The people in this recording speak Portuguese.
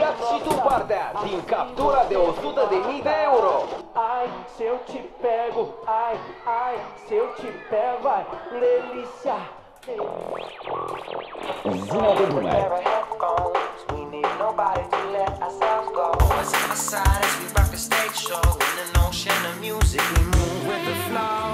ia și tu partea Em captura de 100.000 de euro. Ai, se eu te pego, ai, ai, se eu te pego, vai, delícia. Zona do side As we rock the stage show in an ocean of music, we move with the flow.